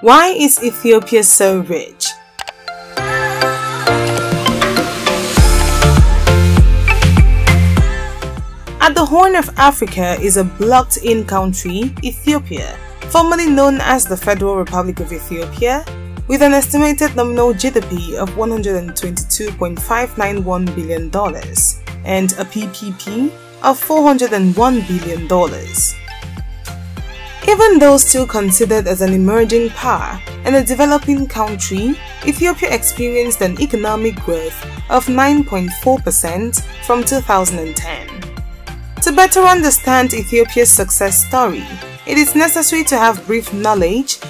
Why is Ethiopia so rich? At the Horn of Africa is a blocked-in country, Ethiopia, formerly known as the Federal Republic of Ethiopia, with an estimated nominal GDP of $122.591 billion and a PPP of $401 billion. Even though still considered as an emerging power and a developing country, Ethiopia experienced an economic growth of 9.4% from 2010. To better understand Ethiopia's success story, it is necessary to have brief knowledge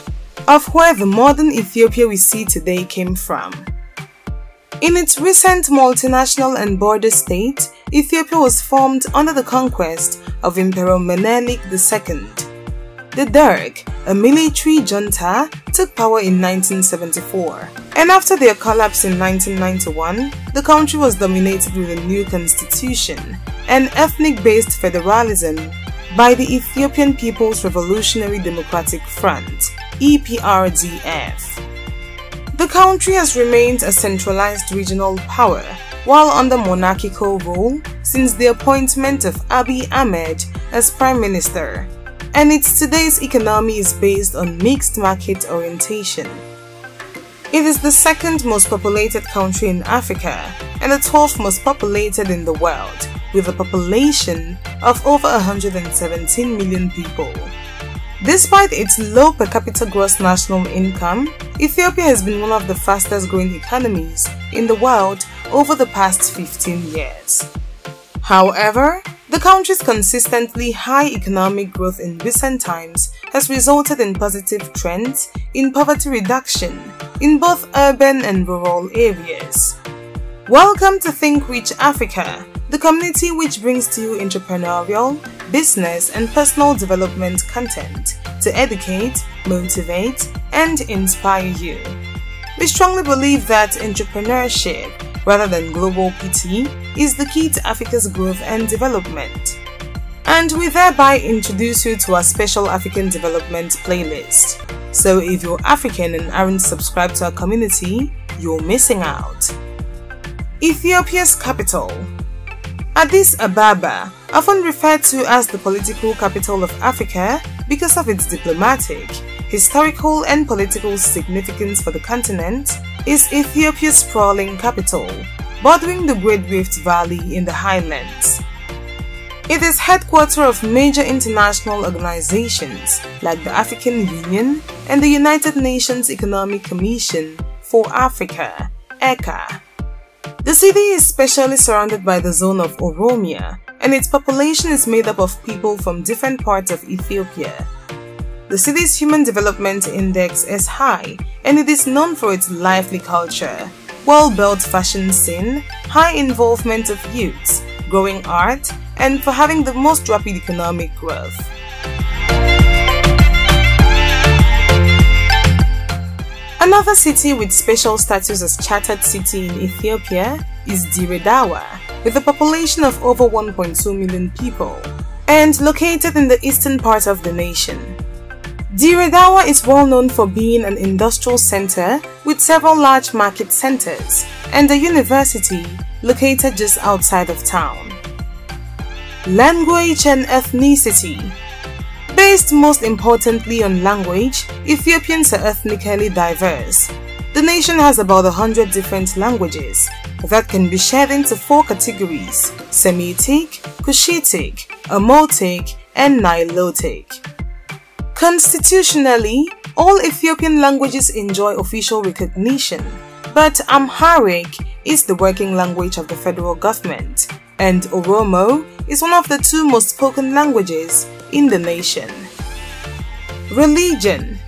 of where the modern Ethiopia we see today came from. In its recent multinational and border state, Ethiopia was formed under the conquest of Emperor Menelik II. The Derg, a military junta, took power in 1974, and after their collapse in 1991, the country was dominated with a new constitution and ethnic-based federalism by the Ethiopian People's Revolutionary Democratic Front EPRDF. The country has remained a centralized regional power while under monarchical rule since the appointment of Abiy Ahmed as Prime Minister, and its today's economy is based on mixed market orientation. It is the second most populated country in Africa and the 12th most populated in the world, with a population of over 117 million people. Despite its low per capita gross national income, Ethiopia has been one of the fastest growing economies in the world over the past 15 years. However, the country's consistently high economic growth in recent times has resulted in positive trends in poverty reduction in both urban and rural areas. Welcome to Think Rich Africa, the community which brings to you entrepreneurial, business, and personal development content to educate, motivate, and inspire you. We strongly believe that entrepreneurship, rather than global PT, is the key to Africa's growth and development. And we thereby introduce you to our special African development playlist. So if you're African and aren't subscribed to our community, you're missing out. Ethiopia's capital Addis Ababa, often referred to as the political capital of Africa because of its diplomatic, historical and political significance for the continent, is Ethiopia's sprawling capital, bordering the Great Rift Valley in the highlands. It is headquarters of major international organizations like the African Union and the United Nations Economic Commission for Africa, ECA. The city is specially surrounded by the zone of Oromia, and its population is made up of people from different parts of Ethiopia. The city's Human Development Index is high, and it is known for its lively culture, well-built fashion scene, high involvement of youths, growing art, and for having the most rapid economic growth. Another city with special status as chartered city in Ethiopia is Dire Dawa, with a population of over 1.2 million people and located in the eastern part of the nation. Dire Dawa is well known for being an industrial center with several large market centers and a university located just outside of town. Language and ethnicity Based most importantly on language, Ethiopians are ethnically diverse. The nation has about 100 different languages that can be shared into four categories Semitic, Cushitic, Omotic, and Nilotic. Constitutionally, all Ethiopian languages enjoy official recognition, but Amharic is the working language of the federal government, and Oromo is one of the two most spoken languages in the nation. Religion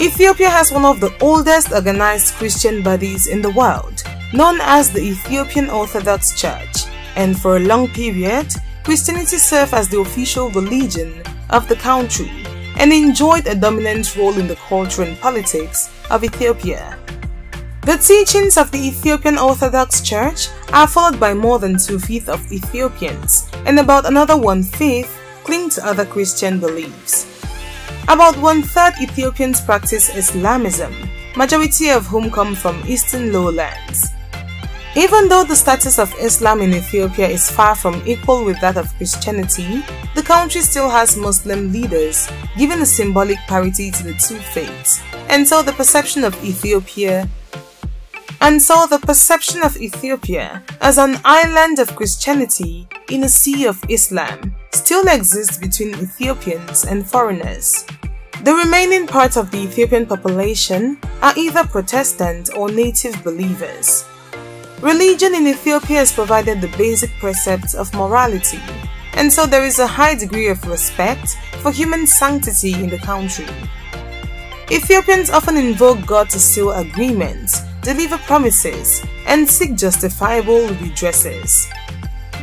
Ethiopia has one of the oldest organized Christian bodies in the world, known as the Ethiopian Orthodox Church, and for a long period, Christianity served as the official religion of the country and enjoyed a dominant role in the culture and politics of Ethiopia. The teachings of the Ethiopian Orthodox Church are followed by more than two-fifths of Ethiopians, and about another one-fifth cling to other Christian beliefs. About one-third Ethiopians practice Islamism, majority of whom come from eastern lowlands. Even though the status of Islam in Ethiopia is far from equal with that of Christianity, the country still has Muslim leaders, giving a symbolic parity to the two faiths, and so the perception of Ethiopia and so the perception of Ethiopia as an island of Christianity in a sea of Islam still exists between Ethiopians and foreigners. The remaining part of the Ethiopian population are either Protestant or native believers. Religion in Ethiopia has provided the basic precepts of morality, and so there is a high degree of respect for human sanctity in the country. Ethiopians often invoke God to seal agreements, deliver promises, and seek justifiable redresses.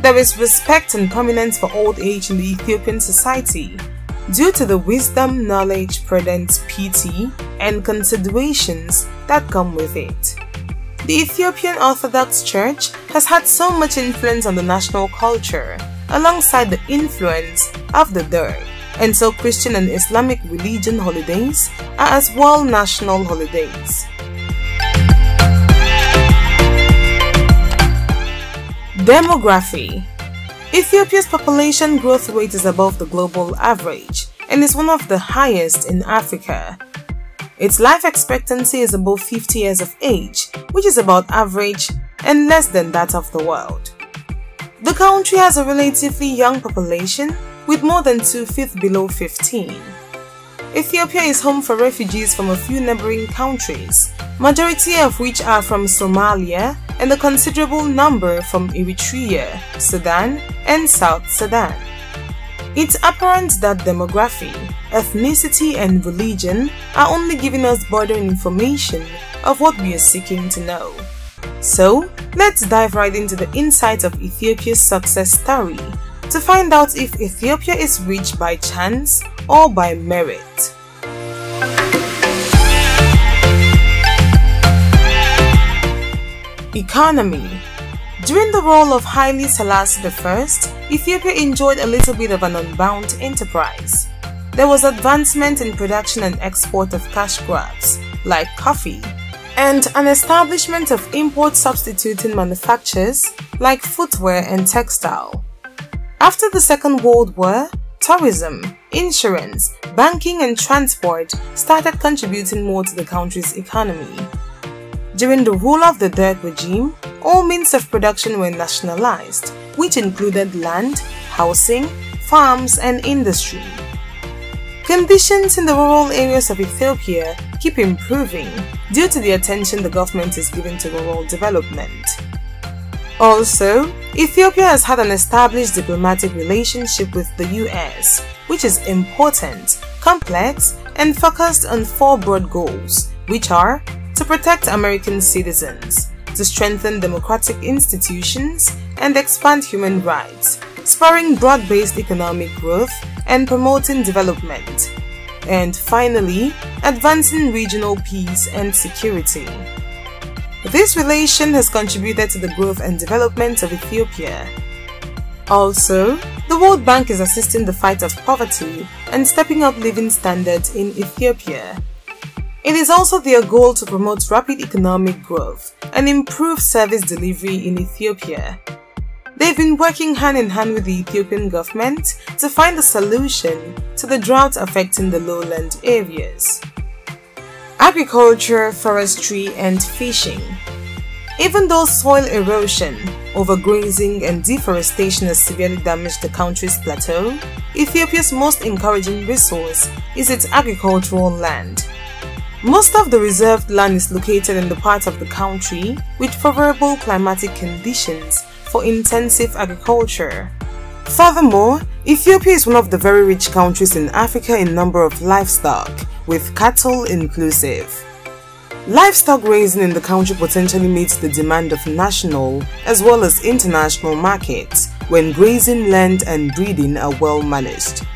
There is respect and prominence for old age in the Ethiopian society due to the wisdom, knowledge, prudence, piety, and considerations that come with it. The Ethiopian Orthodox Church has had so much influence on the national culture, alongside the influence of the Derg, and so Christian and Islamic religion holidays are as well national holidays. Demography Ethiopia's population growth rate is above the global average and is one of the highest in Africa, its life expectancy is above 50 years of age, which is about average and less than that of the world. The country has a relatively young population with more than two-fifths below 15. Ethiopia is home for refugees from a few neighboring countries, majority of which are from Somalia and a considerable number from Eritrea, Sudan, and South Sudan. It's apparent that demography, ethnicity, and religion are only giving us border information of what we are seeking to know. So, let's dive right into the insights of Ethiopia's success story to find out if Ethiopia is rich by chance or by merit. Economy During the rule of Haile Selassie I, Ethiopia enjoyed a little bit of an unbound enterprise. There was advancement in production and export of cash crops, like coffee, and an establishment of import substituting manufactures like footwear and textile. After the Second World War, tourism, insurance, banking and transport started contributing more to the country's economy. During the rule of the Derg regime, all means of production were nationalized, which included land, housing, farms, and industry. Conditions in the rural areas of Ethiopia keep improving due to the attention the government is giving to rural development. Also, Ethiopia has had an established diplomatic relationship with the US, which is important, complex, and focused on four broad goals, which are protect American citizens, to strengthen democratic institutions and expand human rights, spurring broad-based economic growth and promoting development, and finally, advancing regional peace and security. This relation has contributed to the growth and development of Ethiopia. Also, the World Bank is assisting the fight of poverty and stepping up living standards in Ethiopia. It is also their goal to promote rapid economic growth and improve service delivery in Ethiopia. They've been working hand in hand with the Ethiopian government to find a solution to the drought affecting the lowland areas. Agriculture, forestry, and fishing. Even though soil erosion, overgrazing, and deforestation has severely damaged the country's plateau, Ethiopia's most encouraging resource is its agricultural land. Most of the reserved land is located in the part of the country with favorable climatic conditions for intensive agriculture. Furthermore, Ethiopia is one of the very rich countries in Africa in number of livestock, with cattle inclusive. Livestock raising in the country potentially meets the demand of national as well as international markets when grazing land and breeding are well managed.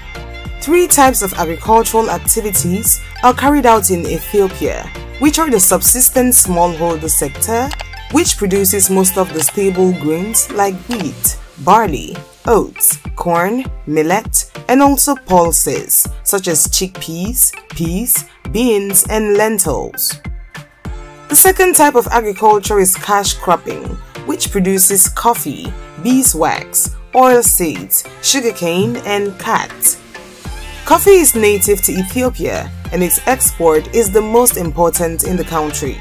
Three types of agricultural activities are carried out in Ethiopia, which are the subsistence smallholder sector, which produces most of the stable grains like wheat, barley, oats, corn, millet, and also pulses such as chickpeas, peas, beans, and lentils. The second type of agriculture is cash cropping, which produces coffee, beeswax, oil seeds, sugarcane, and khat. Coffee is native to Ethiopia and its export is the most important in the country.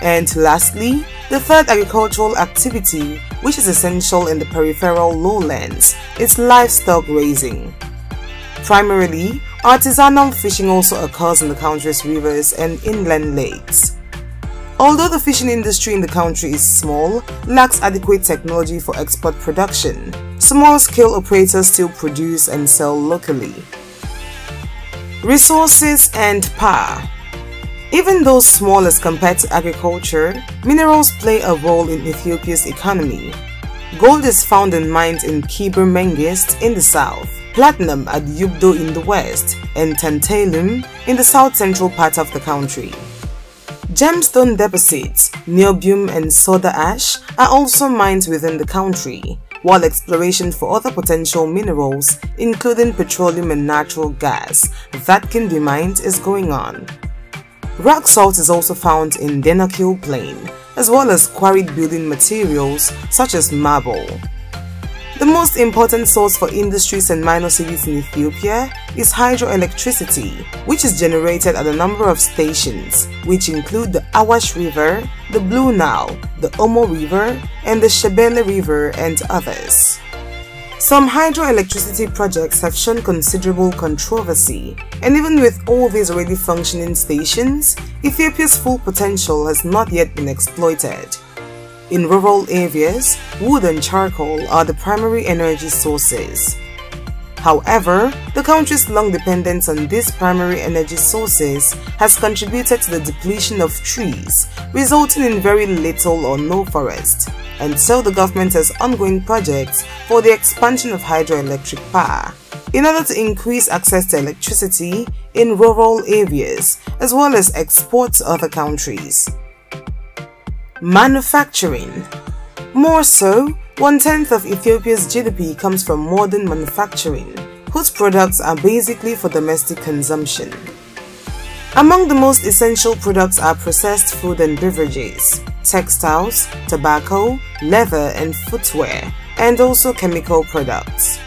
And lastly, the third agricultural activity, which is essential in the peripheral lowlands, is livestock raising. Primarily, artisanal fishing also occurs in the country's rivers and inland lakes. Although the fishing industry in the country is small, lacks adequate technology for export production, small-scale operators still produce and sell locally. Resources and power Even though small as compared to agriculture, minerals play a role in Ethiopia's economy. Gold is found in mines in Kibre Mengist in the south, platinum at Yubdo in the west, and tantalum in the south-central part of the country. Gemstone deposits, niobium and soda ash are also mined within the country, while exploration for other potential minerals, including petroleum and natural gas, that can be mined is going on. Rock salt is also found in Denakil Plain, as well as quarried building materials such as marble. The most important source for industries and minor cities in Ethiopia is hydroelectricity, which is generated at a number of stations, which include the Awash River, the Blue Nile, the Omo River, and the Shebele River and others. Some hydroelectricity projects have shown considerable controversy, and even with all these already functioning stations, Ethiopia's full potential has not yet been exploited. In rural areas, wood and charcoal are the primary energy sources. However, the country's long dependence on these primary energy sources has contributed to the depletion of trees, resulting in very little or no forest, and so the government has ongoing projects for the expansion of hydroelectric power in order to increase access to electricity in rural areas as well as export to other countries. Manufacturing More so, one-tenth of Ethiopia's GDP comes from modern manufacturing, whose products are basically for domestic consumption. Among the most essential products are processed food and beverages, textiles, tobacco, leather and footwear, and also chemical products.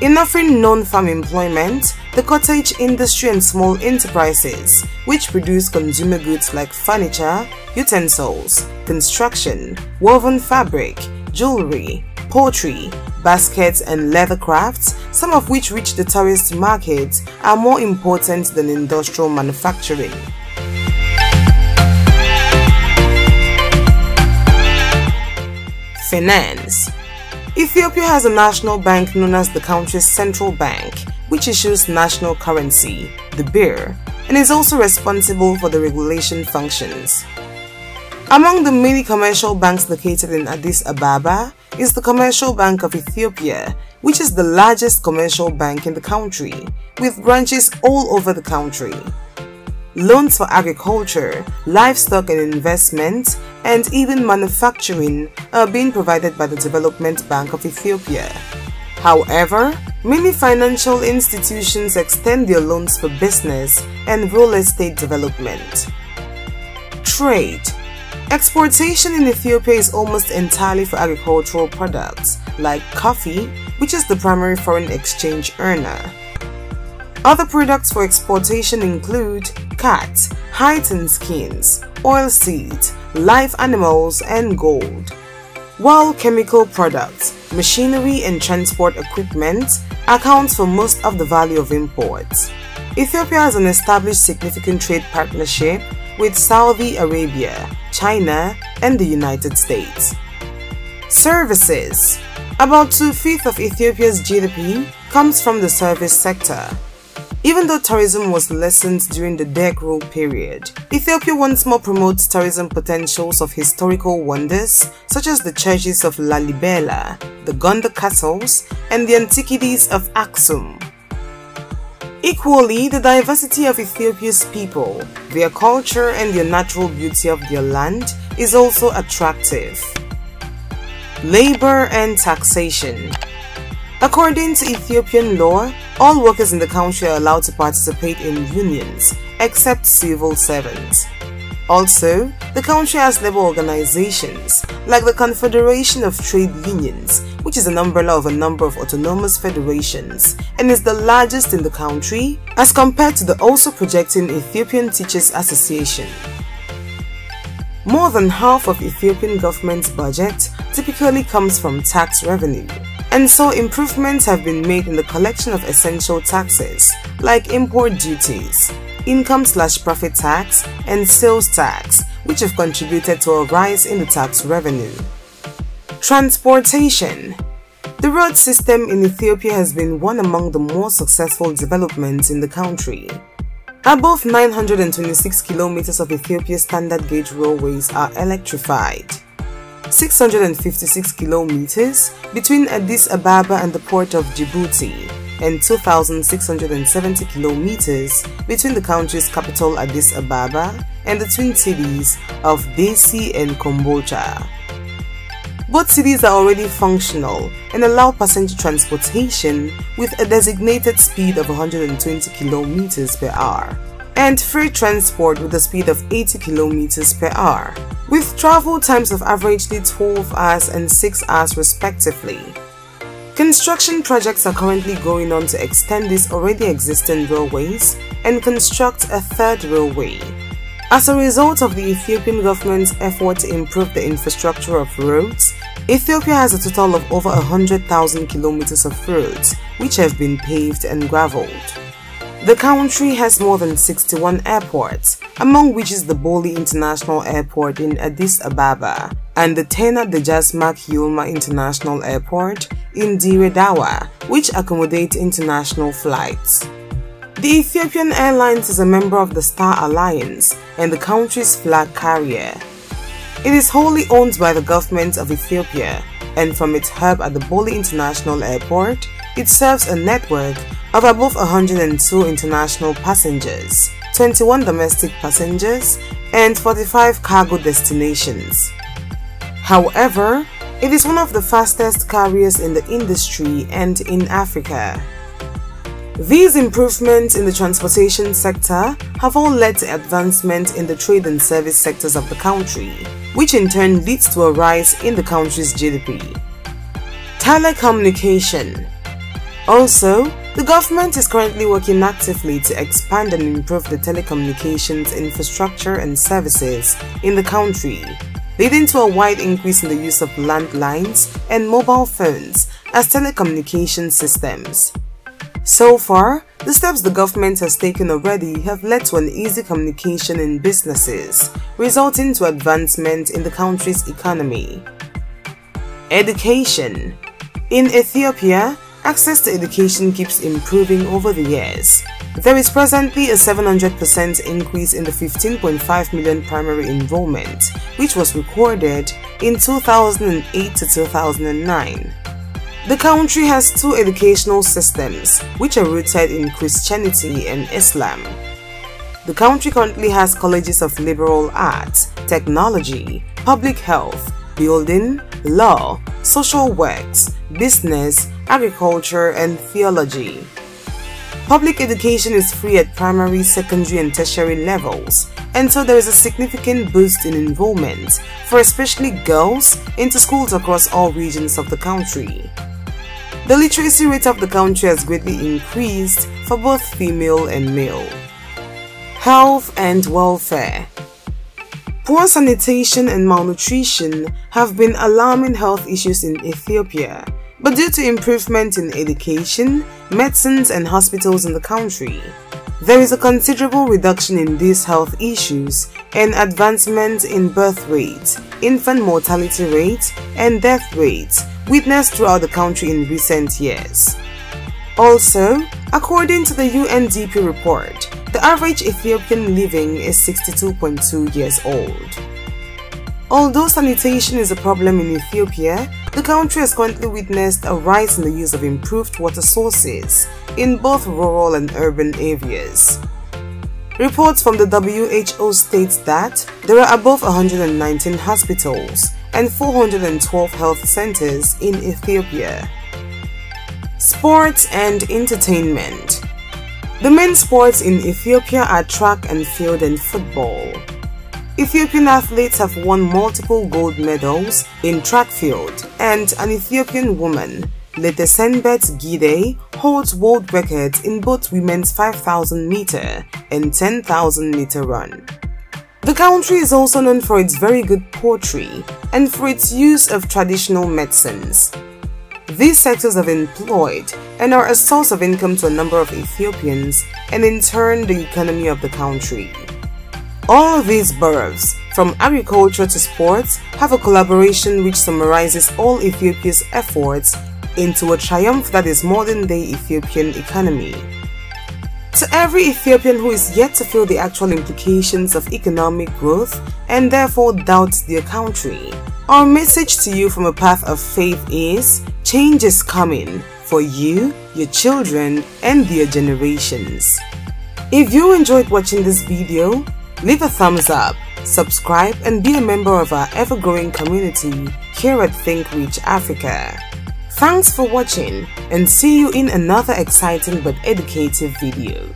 In offering non-farm employment, the cottage industry and small enterprises, which produce consumer goods like furniture, utensils, construction, woven fabric, jewelry, pottery, baskets and leather crafts, some of which reach the tourist market, are more important than industrial manufacturing. Finance Ethiopia has a national bank known as the country's central bank, which issues national currency, the birr, and is also responsible for the regulation functions. Among the many commercial banks located in Addis Ababa is the Commercial Bank of Ethiopia, which is the largest commercial bank in the country, with branches all over the country. Loans for agriculture, livestock and investment, and even manufacturing are being provided by the Development Bank of Ethiopia. However, many financial institutions extend their loans for business and real estate development. Trade Exportation in Ethiopia is almost entirely for agricultural products like coffee, which is the primary foreign exchange earner. Other products for exportation include khat, hides and skins, oil seeds, live animals, and gold. While chemical products, machinery and transport equipment accounts for most of the value of imports. Ethiopia has an established significant trade partnership with Saudi Arabia, China, and the United States. Services About two-fifths of Ethiopia's GDP comes from the service sector. Even though tourism was lessened during the Derg rule period, Ethiopia once more promotes tourism potentials of historical wonders such as the churches of Lalibela, the Gondar castles, and the antiquities of Aksum. Equally, the diversity of Ethiopia's people, their culture and the natural beauty of their land is also attractive. Labor and taxation According to Ethiopian law, all workers in the country are allowed to participate in unions, except civil servants. Also, the country has labor organizations like the Confederation of Trade Unions, which is an umbrella of a number of autonomous federations and is the largest in the country as compared to the also projecting Ethiopian Teachers Association. More than half of Ethiopian government's budget typically comes from tax revenue, and so improvements have been made in the collection of essential taxes like import duties, income slash profit tax, and sales tax, which have contributed to a rise in the tax revenue. Transportation The road system in Ethiopia has been one among the more successful developments in the country. Above 926 kilometers of Ethiopia's standard gauge railways are electrified. 656 kilometers between Addis Ababa and the port of Djibouti and 2,670 kilometers between the country's capital Addis Ababa and the twin cities of Dessie and Kombolcha. Both cities are already functional and allow passenger transportation with a designated speed of 120 kilometers per hour and free transport with a speed of 80 kilometers per hour, with travel times of averagely 12 hours and 6 hours respectively. Construction projects are currently going on to extend these already existing railways and construct a third railway. As a result of the Ethiopian government's effort to improve the infrastructure of roads, Ethiopia has a total of over 100,000 kilometers of roads which have been paved and graveled. The country has more than 61 airports, among which is the Bole International Airport in Addis Ababa and the Tena Dejasmak Yilma International Airport in Dire Dawa, which accommodate international flights. The Ethiopian Airlines is a member of the Star Alliance and the country's flag carrier. It is wholly owned by the government of Ethiopia and from its hub at the Bole International Airport, it serves a network of above 102 international passengers, 21 domestic passengers, and 45 cargo destinations. However, it is one of the fastest carriers in the industry and in Africa. These improvements in the transportation sector have all led to advancement in the trade and service sectors of the country, which in turn leads to a rise in the country's GDP. Telecommunication Also, the government is currently working actively to expand and improve the telecommunications infrastructure and services in the country, leading to a wide increase in the use of landlines and mobile phones as telecommunication systems. So far, the steps the government has taken already have led to an easy communication in businesses, resulting to advancement in the country's economy. Education In Ethiopia, Access to education keeps improving over the years. There is presently a 700% increase in the 15.5 million primary enrollment, which was recorded in 2008 to 2009. The country has two educational systems, which are rooted in Christianity and Islam. The country currently has colleges of liberal arts, technology, public health, building, law, social works, business, agriculture, and theology. Public education is free at primary, secondary, and tertiary levels, and so there is a significant boost in enrollment for especially girls into schools across all regions of the country. The literacy rate of the country has greatly increased for both female and male. Health and welfare Poor sanitation and malnutrition have been alarming health issues in Ethiopia, but due to improvement in education, medicines and hospitals in the country, there is a considerable reduction in these health issues and advancement in birth rate, infant mortality rate, and death rates witnessed throughout the country in recent years. Also, according to the UNDP report, the average Ethiopian living is 62.2 years old. Although sanitation is a problem in Ethiopia, the country has currently witnessed a rise in the use of improved water sources in both rural and urban areas. Reports from the WHO states that there are above 119 hospitals and 412 health centers in Ethiopia. Sports and entertainment The main sports in Ethiopia are track and field and football. Ethiopian athletes have won multiple gold medals in track field and an Ethiopian woman, Letesenbet Gidey, holds world records in both women's 5,000 meter and 10,000 meter run. The country is also known for its very good poultry and for its use of traditional medicines. These sectors have employed and are a source of income to a number of Ethiopians and in turn the economy of the country. All of these boroughs, from agriculture to sports, have a collaboration which summarizes all Ethiopia's efforts into a triumph that is modern-day Ethiopian economy. To every Ethiopian who is yet to feel the actual implications of economic growth and therefore doubts their country, our message to you from a path of faith is change is coming for you, your children, and their generations. If you enjoyed watching this video, Leave a thumbs up, subscribe and be a member of our ever-growing community here at Think Africa. Thanks for watching and see you in another exciting but educative video.